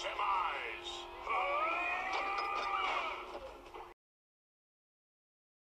semis.